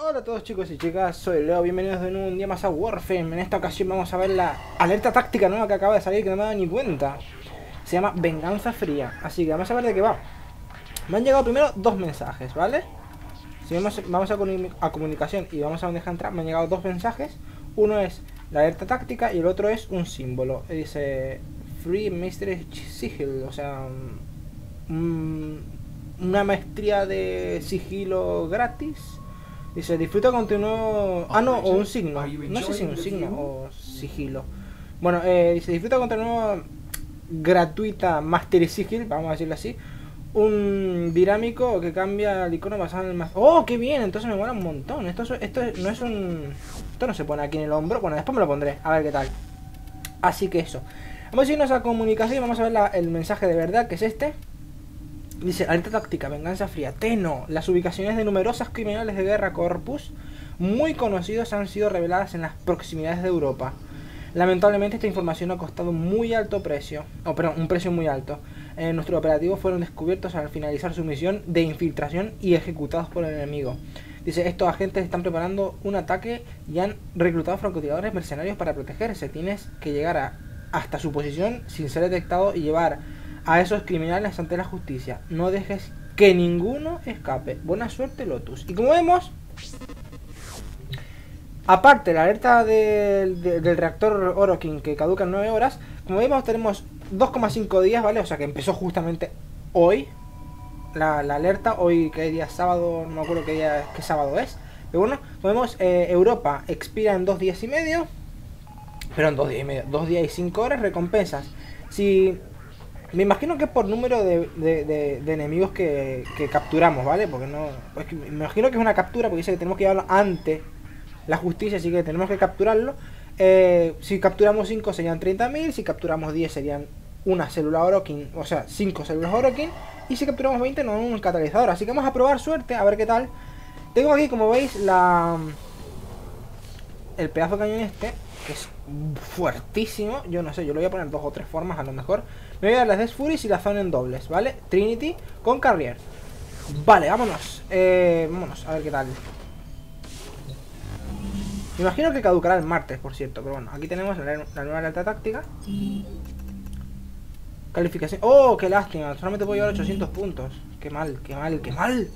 Hola a todos chicos y chicas, soy Leo, bienvenidos de nuevo un día más a Warframe. En esta ocasión vamos a ver la alerta táctica nueva que acaba de salir que no me he dado ni cuenta. Se llama Venganza Fría, así que vamos a ver de qué va. Me han llegado primero dos mensajes, ¿vale? Si vamos, a, a comunicación y vamos a donde deja entrar, me han llegado dos mensajes. Uno es la alerta táctica y el otro es un símbolo. Dice Free Mystery Sigil, o sea... una maestría de sigilo gratis Dice, disfruta con tu nuevo... Ah, no, o un signo. No sé si un signo o sigilo. Bueno, eh, dice, disfruta con tu nuevo gratuita Master Sigil, vamos a decirlo así. Un dinámico que cambia el icono basado en el más... ¡Oh, qué bien! Entonces me mola un montón. Esto, esto no es un... Esto no se pone aquí en el hombro. Bueno, después me lo pondré. A ver qué tal. Así que eso. Vamos a irnos a comunicación. Vamos a ver el mensaje de verdad, que es este. Dice, alerta táctica, venganza fría, Teno. Las ubicaciones de numerosas criminales de guerra Corpus, muy conocidos, han sido reveladas en las proximidades de Europa. Lamentablemente esta información ha costado muy alto precio, o perdón, un precio muy alto. En nuestro operativo fueron descubiertos al finalizar su misión de infiltración y ejecutados por el enemigo. Dice, estos agentes están preparando un ataque y han reclutado francotiradores mercenarios para protegerse. Tienes que llegar hasta su posición sin ser detectado y llevar a esos criminales ante la justicia. No dejes que ninguno escape. Buena suerte, Lotus. Y como vemos, aparte la alerta del, reactor Orokin que caduca en 9 horas, como vemos tenemos 2,5 días, ¿vale? O sea que empezó justamente hoy la, alerta, hoy que día sábado, no me acuerdo qué día, qué sábado es. Pero bueno, como vemos, eh, Europa expira en 2 días y medio. Pero en 2 días y medio, 2 días y 5 horas, recompensas. Si me imagino que es por número de, enemigos que, capturamos, ¿vale? Porque no. me imagino que es una captura porque dice que tenemos que llevarlo ante la justicia, así que tenemos que capturarlo. Eh, si capturamos 5 serían 30.000, si capturamos 10 serían una célula Orokin, o sea, 5 células Orokin. Y si capturamos 20 nos dan un catalizador. Así que vamos a probar suerte, a ver qué tal. Tengo aquí, como veis, la el pedazo de cañón este, que es fuertísimo. Yo no sé, yo lo voy a poner dos o tres formas a lo mejor. Voy a dar las Death y la zona en dobles, ¿vale? Trinity con Carrier. Vale, vámonos. Eh, vámonos, a ver qué tal. Imagino que caducará el martes, por cierto. Pero bueno, aquí tenemos la, nueva alerta táctica. Calificación. ¡Oh, qué lástima! Solamente puedo llevar 800 puntos. Qué mal, qué mal, qué mal.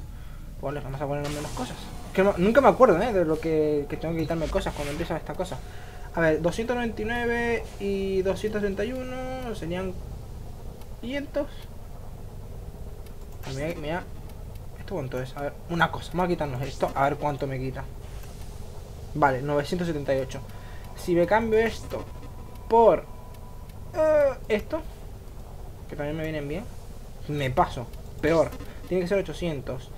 Vale, vamos a poner menos cosas. Que nunca me acuerdo, ¿eh? De lo que, que tengo que quitarme cosas cuando empieza esta cosa. A ver, 299 y 231 serían 500. Mira, mira. ¿Esto cuánto es? A ver, una cosa. Vamos a quitarnos esto. A ver cuánto me quita. Vale, 978. Si me cambio esto por uh, esto, que también me vienen bien, me paso. Peor. Tiene que ser 800.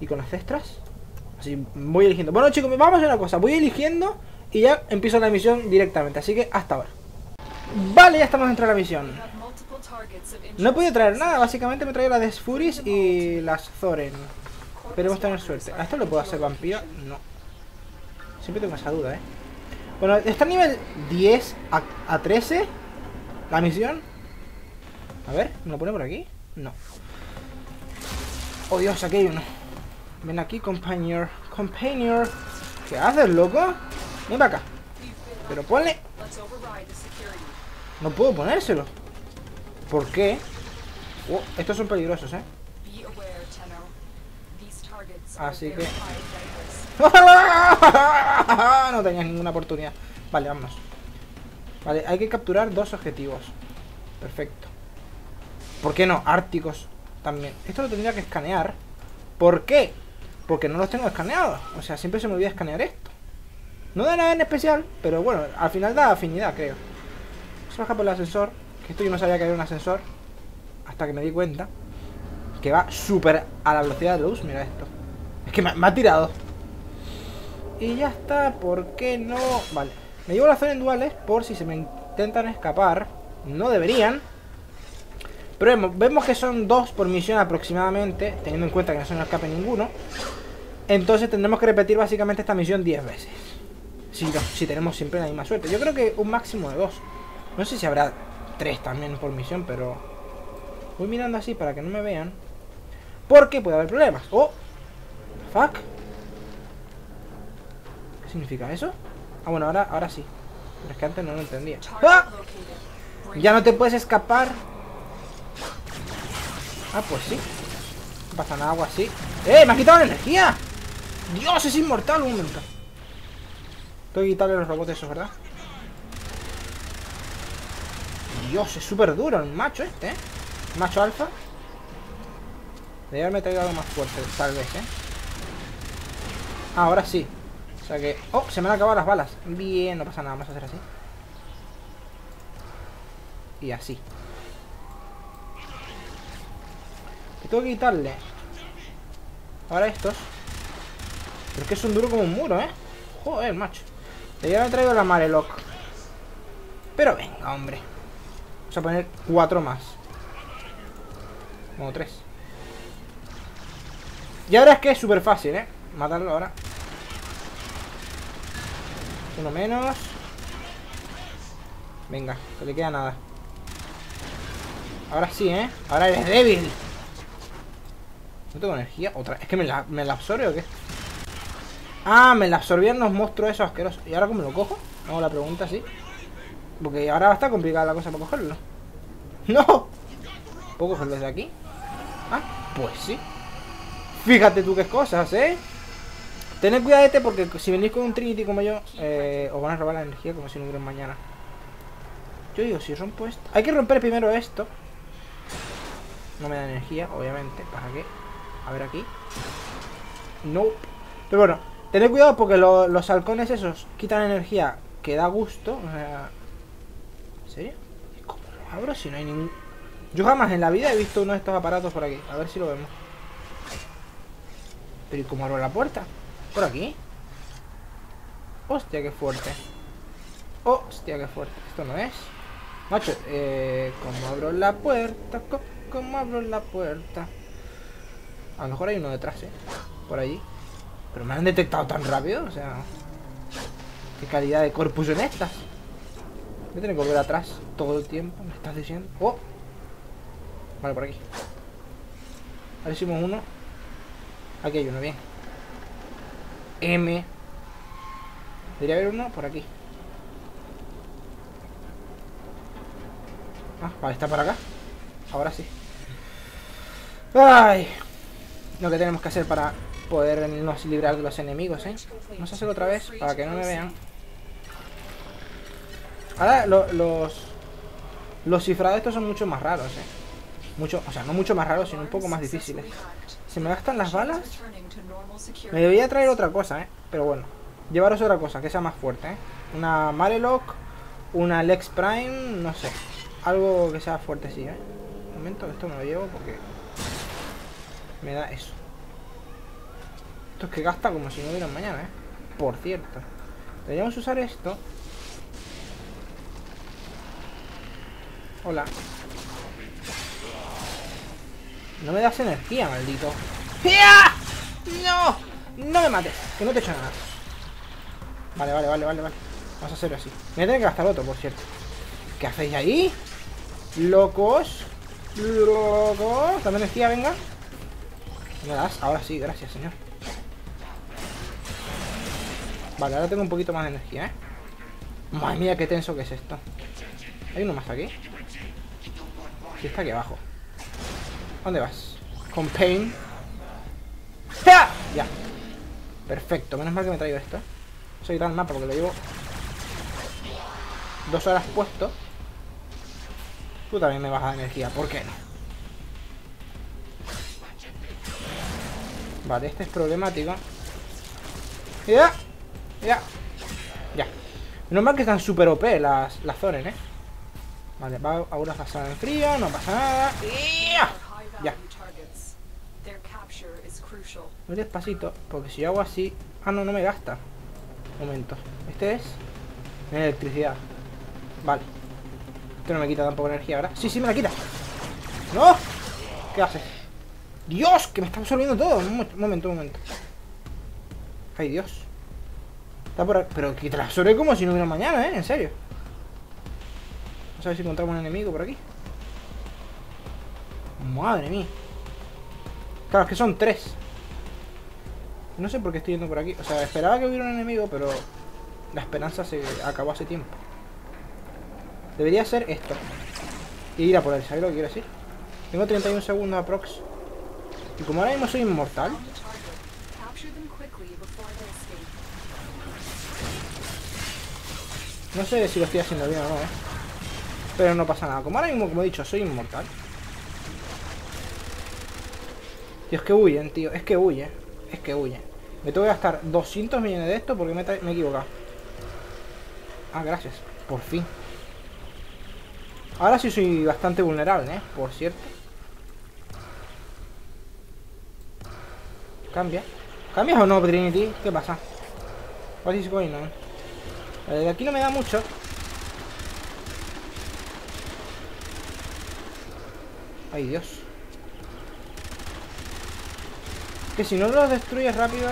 Y con las extras, así voy eligiendo. Bueno, chicos, vamos a hacer una cosa. Voy eligiendo y ya empiezo la misión directamente. Así que hasta ahora. Vale, ya estamos dentro de la misión. No he podido traer nada, básicamente me traído las Desfuris y las Zoren. Esperemos tener suerte. ¿A esto lo puedo hacer vampiro? No. Siempre tengo esa duda, ¿eh? Bueno, está a nivel 10 a, 13 la misión. A ver, ¿me lo pone por aquí? No. Oh Dios, aquí hay uno. Ven aquí, compañero. Compañero. ¿Qué haces, loco? Ven para acá. Pero ponle... No puedo ponérselo. ¿Por qué? Oh, estos son peligrosos, ¿eh? Así que... no tenías ninguna oportunidad. Vale, vamos. Vale, hay que capturar dos objetivos. Perfecto. ¿Por qué no? Árticos también. Esto lo tendría que escanear. ¿Por qué? Porque no los tengo escaneados. O sea, siempre se me olvida escanear esto. No da nada en especial, pero bueno, al final da afinidad, creo. Se baja por el ascensor. Que esto yo no sabía que había un ascensor. Hasta que me di cuenta. Que va súper a la velocidad de luz. Mira esto. Es que me, ha tirado. Y ya está. ¿Por qué no? Vale. Me llevo la zona en duales por si se me intentan escapar. No deberían. Pero vemos, que son dos por misión aproximadamente. Teniendo en cuenta que no se nos escape ninguno. Entonces tendremos que repetir básicamente esta misión 10 veces. Si, si tenemos siempre la misma suerte. Yo creo que un máximo de dos. No sé si habrá tres también por misión, pero... Voy mirando así para que no me vean. Porque puede haber problemas. ¡Oh! Fuck. significa eso? Ah, bueno, ahora, ahora sí. Pero es que antes no lo entendía. ¡Ah! Ya no te puedes escapar. Ah, pues sí. No pasa algo así. ¡Eh! ¡Me ha quitado la energía! ¡Dios! Es inmortal un momento. Tengo que quitarle los robots esos, ¿verdad? Dios, es súper duro el macho este, ¿eh? Macho alfa. Debería haberme traído algo más fuerte, tal vez, ¿eh? Ah, ahora sí. O sea que... ¡Oh! Se me han acabado las balas. Bien, no pasa nada. Vamos a hacer así. Y así. Tengo que quitarle. Ahora estos. Pero es que es un duro como un muro, ¿eh? Joder, macho. Debería haber traído la Marelock. Pero venga, hombre. Vamos a poner cuatro más. Como tres. Y ahora es que es súper fácil, ¿eh? Matarlo ahora. Uno menos. Venga, no le queda nada. Ahora sí, ¿eh? Ahora eres débil. No tengo energía. Otra. ¿Es que me la, me la absorbe o qué? Ah, me la absorbieron los monstruos esos asquerosos. ¿Y ahora cómo lo cojo? Hago la pregunta así. Porque ahora va a estar complicada la cosa para cogerlo. ¡No! ¿Puedo cogerlo desde aquí? Ah, pues sí. Fíjate tú qué cosas, ¿eh? Tened cuidado este porque si venís con un Trinity como yo, eh, os van a robar la energía como si no hubiera mañana. Yo digo, si rompo esto... Hay que romper primero esto. No me da energía, obviamente. ¿Para qué? A ver aquí. No. Pero bueno, tened cuidado porque los halcones esos quitan energía que da gusto. O sea... ¿En serio? ¿Cómo lo abro si no hay ningún...? Yo jamás en la vida he visto uno de estos aparatos por aquí. A ver si lo vemos. Pero ¿y cómo abro la puerta? ¿Por aquí? Hostia, qué fuerte. Hostia, qué fuerte. Esto no es. Macho, eh, ¿cómo abro la puerta? ¿Cómo abro la puerta? A lo mejor hay uno detrás, ¿eh? Por allí. Pero me han detectado tan rápido, o sea... ¿Qué calidad de corpus en estas? Voy a tener que volver atrás todo el tiempo, me estás diciendo. ¡Oh! Vale, por aquí. Ahora hicimos uno. Aquí hay uno, bien. M. Debería haber uno por aquí. Ah, vale, está por acá. Ahora sí. ¡Ay! Lo que tenemos que hacer para podernos librar de los enemigos, ¿eh? Vamos a hacerlo otra vez para que no me vean. Ahora los... Los cifrados estos son mucho más raros, ¿eh? Mucho, o sea, no mucho más raros, sino un poco más difíciles. ¿Se me gastan las balas? Me debería traer otra cosa, ¿eh? Pero bueno. Llevaros otra cosa, que sea más fuerte, ¿eh? Una Marelock, una Lex Prime, no sé. Algo que sea fuerte, sí, ¿eh? Un momento, esto me lo llevo porque... Me da eso. Esto es que gasta como si no hubiera mañana, ¿eh? Por cierto. Deberíamos usar esto. Hola. No me das energía, maldito. ¡No! No me mates, que no te echo nada. Vale, vale, vale, vale, vale. Vamos a hacerlo así. Me voy a tener que gastar otro, por cierto. ¿Qué hacéis ahí? Locos. Locos. Dame energía, venga. ¿Me das? Ahora sí, gracias, señor. Vale, ahora tengo un poquito más de energía, ¿eh? Madre mía, qué tenso que es esto. ¿Hay uno más aquí? Está aquí abajo. ¿Dónde vas? Con Pain. ¡Ja! Ya. Perfecto, menos mal que me traigo esto. Soy gran mapa porque lo llevo dos horas puesto. Tú también me bajas de energía, ¿por qué no? Vale, este es problemático. ¡Ya! ¡Ya! Ya. Menos mal que están super OP las, las zonas, ¿eh? Vale, va a una pasada en frío, no pasa nada. ¡Ya! Ya. Muy despacito, porque si yo hago así... Ah, no, no me gasta. momento. Este es... Electricidad. Vale. Esto no me quita tampoco energía, ¿verdad? Sí, sí, me la quita. ¡No! ¿Qué haces? ¡Dios! Que me está absorbiendo todo. Un momento, un momento. ¡Ay, Dios! Está por Pero que te la absorbe como si no hubiera mañana, ¿eh? En serio. Vamos a ver si encontramos un enemigo por aquí. Madre mía. Claro, es que son tres. No sé por qué estoy yendo por aquí. O sea, esperaba que hubiera un enemigo, pero la esperanza se acabó hace tiempo. Debería ser esto. Y ir a por él, ¿sabes lo que quiero decir? Tengo 31 segundos aprox. Y como ahora mismo soy inmortal... No sé si lo estoy haciendo bien o no, ¿eh? Pero no pasa nada. Como ahora mismo, como he dicho, soy inmortal. Tío, es que huyen, tío. Es que huye. Es que huye. Me tengo que gastar 200 millones de esto porque me, me he equivocado. Ah, gracias. Por fin. Ahora sí soy bastante vulnerable, ¿eh? Por cierto. ¿Cambia? ¿Cambias o no, Trinity? ¿Qué pasa? What is going on? De aquí no me da mucho. Ay, Dios. Que si no los destruyes rápido...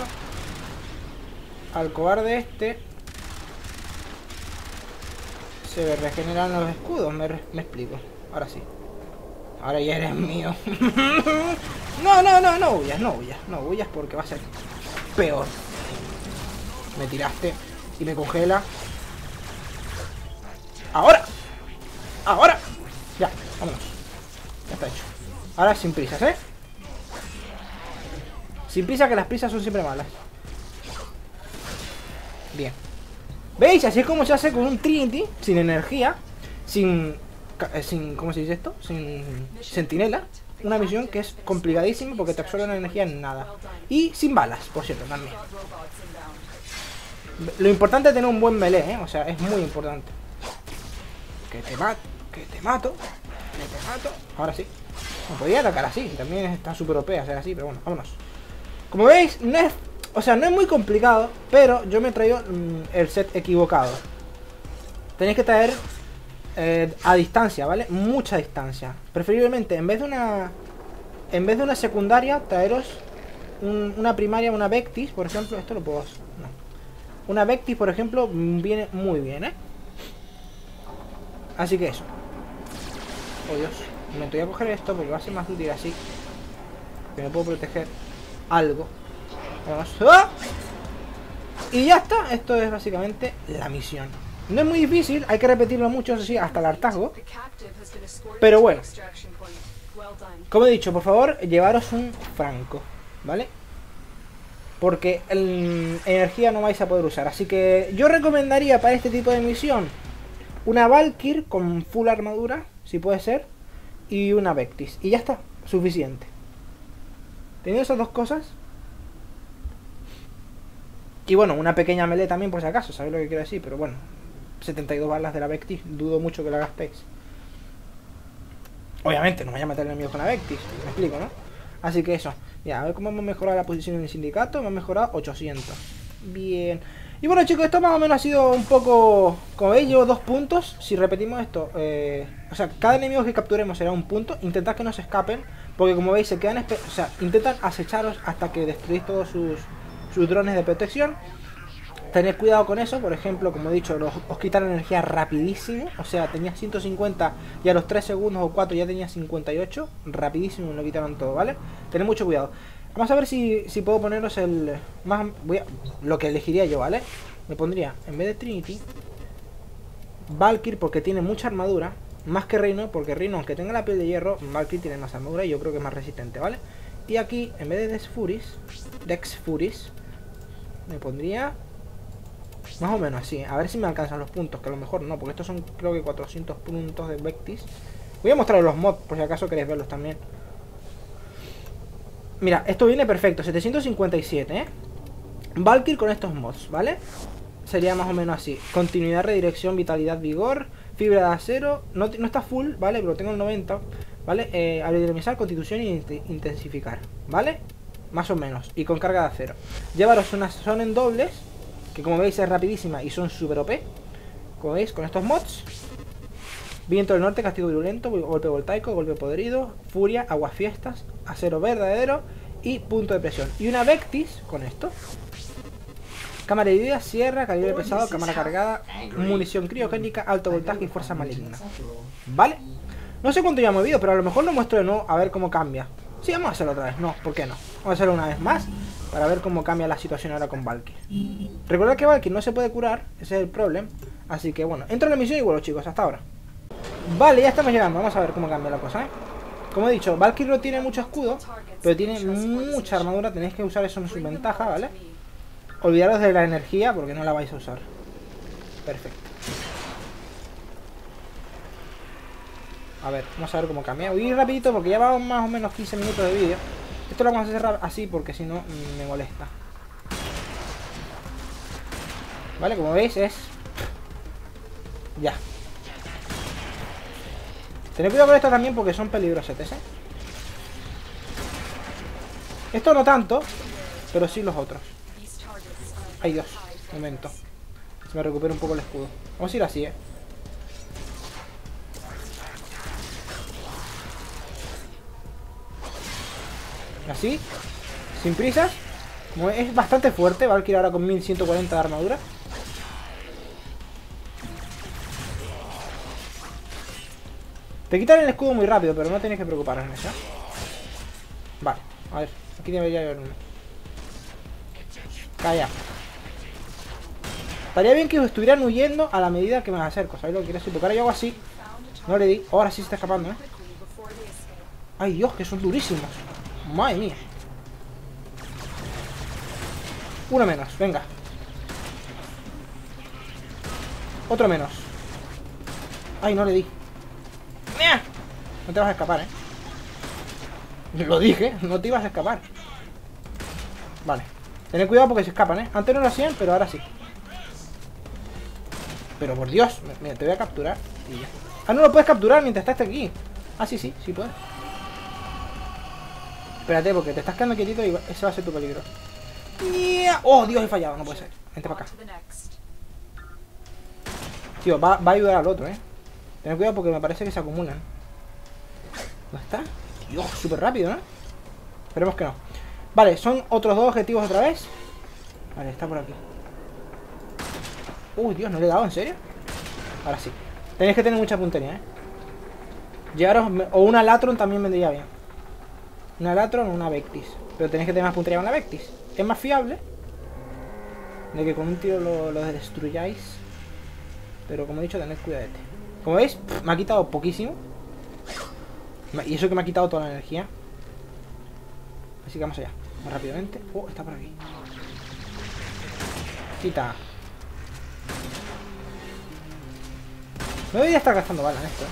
Al cobarde este se regeneran los escudos, me, explico. Ahora sí. Ahora ya eres mío. no, no, no, no huyas, no huyas, no huyas porque va a ser peor. Me tiraste y me congela. Ahora. Ahora. Ya, vámonos. Ahora sin prisas, ¿eh? Sin prisa que las prisas son siempre malas. Bien. ¿Veis? Así es como se hace con un Trinity, sin energía, sin... Eh, sin ¿Cómo se dice esto? Sin sentinela. Una misión que es complicadísima porque te absorbe la energía en nada. Y sin balas, por cierto, también. Lo importante es tener un buen melee, ¿eh? O sea, es muy importante. Que te mato, que te mato, Ahora sí. No podía atacar así, también está súper OP hacer así, pero bueno, vámonos. Como veis, no es o sea, no es muy complicado, pero yo me he traído mm, el set equivocado. Tenéis que traer eh, a distancia, ¿vale? Mucha distancia. Preferiblemente, en vez de una... En vez de una secundaria, traeros una primaria, una Vectis, por ejemplo. Esto lo puedo. No. Una Vectis, por ejemplo, viene muy bien, ¿eh? Así que eso. Oh Dios. Me voy a coger esto porque va a ser más útil así. Que me puedo proteger algo. ¡Ah! Y ya está, esto es básicamente la misión. No es muy difícil, hay que repetirlo mucho, así hasta el hartazgo. Pero bueno. Como he dicho, por favor, llevaros un franco, ¿vale? Porque energía no vais a poder usar. Así que yo recomendaría para este tipo de misión una Valkyr con full armadura, si puede ser, y una Vectis. Y ya está, suficiente. Teniendo esas dos cosas, y bueno, una pequeña melee también por si acaso, ¿sabéis lo que quiero decir? Pero bueno, 72 balas de la Vectis, dudo mucho que la gastéis. Obviamente, no vaya a meter enemigos con la Vectis, me explico, ¿no? Así que eso, ya, a ver cómo hemos mejorado la posición en el sindicato, hemos mejorado 800. Bien. Y bueno chicos, esto más o menos ha sido un poco... Como veis, llevo dos puntos. Si repetimos esto, eh, o sea, cada enemigo que capturemos será un punto. Intentad que no se escapen, porque como veis, se quedan... O sea, intentan acecharos hasta que destruís todos sus sus drones de protección. Tened cuidado con eso, por ejemplo, como he dicho, os quitan energía rapidísimo. O sea, tenía 150 y a los 3 segundos o 4 ya tenía 58. Rapidísimo lo quitaron todo, ¿vale? Tened mucho cuidado. Vamos a ver si, si puedo poneros el... más Lo que elegiría yo, ¿vale? Me pondría, en vez de Trinity, Valkyr porque tiene mucha armadura. Más que Reino, porque Reino, aunque tenga la piel de hierro, Valkyr tiene más armadura y yo creo que es más resistente, ¿vale? Y aquí, en vez de Dex Furis, Dex me pondría más o menos así. A ver si me alcanzan los puntos, que a lo mejor no, porque estos son creo que 400 puntos de Vectis. Voy a mostrar los mods, por si acaso queréis verlos también. Mira, esto viene perfecto, 757, ¿eh? Valkyr con estos mods, ¿vale? Sería más o menos así. Continuidad, redirección, vitalidad, vigor, fibra de acero. No, no está full, ¿vale? Pero tengo el 90, ¿vale? Eh, constitución y intensificar, ¿vale? más o menos, y con carga de acero. Llevaros unas son en dobles, que como veis es rapidísima y son super OP. Como veis, con estos mods. Viento del norte, castigo virulento, golpe voltaico, golpe podrido, furia, aguafiestas, acero verdadero y punto de presión. Y una Vectis con esto. Cámara de vida, sierra, calibre pesado, cámara cargada, munición criogénica, alto voltaje y fuerza maligna. ¿Vale? No sé cuánto ya he movido, pero a lo mejor lo muestro de nuevo a ver cómo cambia. Sí, vamos a hacerlo otra vez. No, ¿por qué no? Vamos a hacerlo una vez más para ver cómo cambia la situación ahora con Valkyrie. Recuerda que Valkyrie no se puede curar, ese es el problema. Así que bueno, entro en la misión y vuelvo chicos, hasta ahora. Vale, ya estamos llegando, vamos a ver cómo cambia la cosa, ¿eh? Como he dicho, Valkyrie no tiene mucho escudo, pero tiene mucha armadura, tenéis que usar eso en su ventaja, ¿vale? Olvidaros de la energía porque no la vais a usar. Perfecto. A ver, vamos a ver cómo cambia. Voy a rapidito porque ya vamos más o menos 15 minutos de vídeo. Esto lo vamos a cerrar así porque si no me molesta. Vale, como veis es... Ya. Tened cuidado con esto también porque son peligrosos, ¿eh? Esto no tanto, pero sí los otros. Ay Dios, momento. Se me recupera un poco el escudo. Vamos a ir así, eh. Así, sin prisas. Es bastante fuerte, Valkyrie ahora con 1140 de armadura. Te quitan el escudo muy rápido, pero no tienes que preocuparos en eso. Vale, a ver, aquí debería haber uno. Calla. Estaría bien que estuvieran huyendo a la medida que me acerco, ¿sabes lo que quiero decir? Porque ahora yo hago así. No le di. Ahora sí se está escapando, ¿eh? Ay, Dios, que son durísimos. Madre mía. Uno menos, venga. Otro menos. Ay, no le di. No te vas a escapar, ¿eh? Lo dije, no te ibas a escapar. Vale. Tened cuidado porque se escapan, ¿eh? Antes no lo hacían, pero ahora sí. Pero por Dios, mira, te voy a capturar y ya. Ah, no lo puedes capturar mientras estás aquí. Ah, sí, sí, sí puedes. Espérate, porque te estás quedando quietito y ese va a ser tu peligro. ¡Oh, Dios, he fallado! No puede ser. Vente para acá. Tío, va, va a ayudar al otro, ¿eh? Ten cuidado porque me parece que se acumulan. ¿Dónde está? Dios, súper rápido, ¿no? Esperemos que no. Vale, son otros dos objetivos otra vez. Vale, está por aquí. Uy, Dios, no le he dado, ¿en serio? Ahora sí. Tenéis que tener mucha puntería, ¿eh? Llegaros... O una Latron también vendría bien. Una Latron o una Vectis. Pero tenéis que tener más puntería con la Vectis. Es más fiable. De que con un tiro lo, lo destruyáis. Pero como he dicho, tened cuidado. Como veis, me ha quitado poquísimo. Y eso que me ha quitado toda la energía. Así que vamos allá. Más rápidamente. Oh, está por aquí. Quita. No debería estar gastando balas en esto. ¿eh?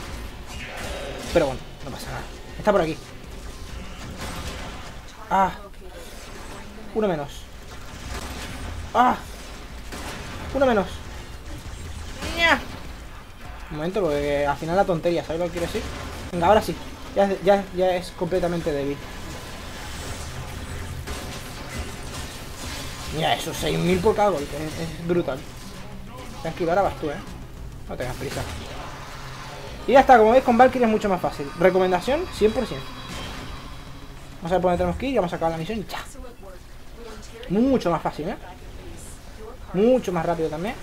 Pero bueno, no pasa nada. Está por aquí. Ah. Uno menos. Ah. Uno menos. Un momento, porque al final la tontería, ¿sabes lo que quiero decir? Venga, ahora sí. Ya, ya, ya es completamente débil. Mira, eso, 6.000 por cada golpe. Es, brutal. Tranquilo, ahora vas tú, ¿eh? No tengas prisa. Y ya está, como veis con Valkyrie es mucho más fácil. Recomendación, 100%. Vamos a ver por dónde tenemos vamos a acabar la misión y ya. Mucho más fácil, ¿eh? Mucho más rápido también.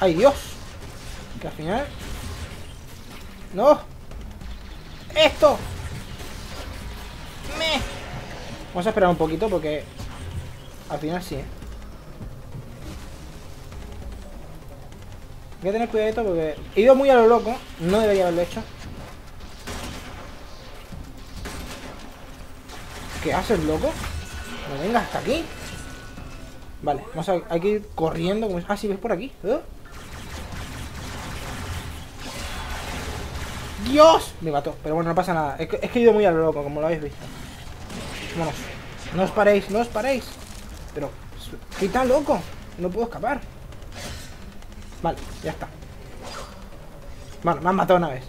¡Ay, Dios! Que al final... ¡No! ¡Esto! ¡Me! Vamos a esperar un poquito porque... Al final sí, ¿eh? Voy a tener cuidado porque he ido muy a lo loco. No debería haberlo hecho. ¿Qué haces, loco? No vengas hasta aquí. Vale, vamos a, hay que ir corriendo. Ah, sí, ves por aquí. ¿Eh? ¡Dios! Me mató, pero bueno, no pasa nada. Es que, he ido muy a lo loco, como lo habéis visto. Vámonos. No os paréis, no os paréis. Pero, ¿qué tal, loco? No puedo escapar. Vale, ya está. Bueno, me han matado una vez.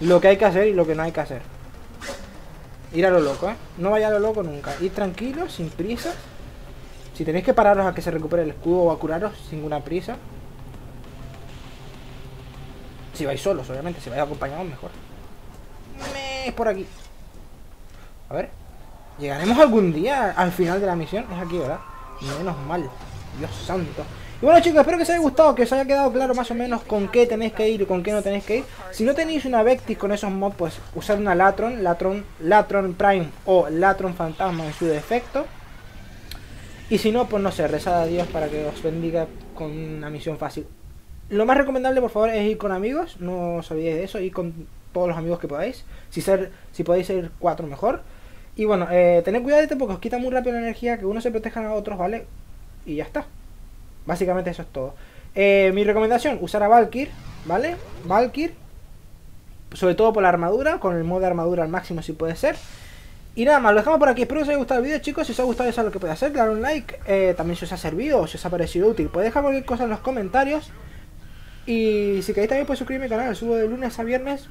Lo que hay que hacer y lo que no hay que hacer. Ir a lo loco, ¿eh? No vaya a lo loco nunca. Ir tranquilo, sin prisa. Si tenéis que pararos a que se recupere el escudo o a curaros sin ninguna prisa, si vais solos, obviamente. Si vais acompañados, mejor. Es por aquí. A ver. ¿Llegaremos algún día al final de la misión? Es aquí, ¿verdad? Menos mal. Dios santo. Y bueno chicos, espero que os haya gustado, que os haya quedado claro más o menos con qué tenéis que ir y con qué no tenéis que ir. Si no tenéis una Vectis con esos mods, pues usar una Latron, Latron, Latron Prime o Latron Fantasma en su defecto. Y si no, pues no sé, rezad a Dios para que os bendiga con una misión fácil. Lo más recomendable, por favor, es ir con amigos, no os olvidéis de eso, ir con todos los amigos que podáis. Si, ser, si podéis ser cuatro, mejor. Y bueno, eh, tened cuidado porque os quita muy rápido la energía, que uno se protejan a otros, ¿vale? Y ya está. Básicamente eso es todo. Eh, mi recomendación, usar a Valkyr, ¿vale? Valkyr. Sobre todo por la armadura, con el modo de armadura al máximo si puede ser. Y nada más, lo dejamos por aquí. Espero que os haya gustado el vídeo, chicos. Si os ha gustado, eso es lo que puede hacer. Darle un like. Eh, también si os ha servido o si os ha parecido útil. Podéis dejar cualquier cosa en los comentarios. Y si queréis también, pues suscribirme al canal. Subo de lunes a viernes.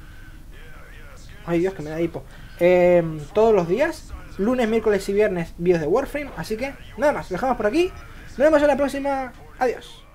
Ay, Dios, que me da hipo. Eh, todos los días. Lunes, miércoles y viernes, vídeos de Warframe. Así que, nada más, dejamos por aquí. Nos vemos en la próxima. Adiós.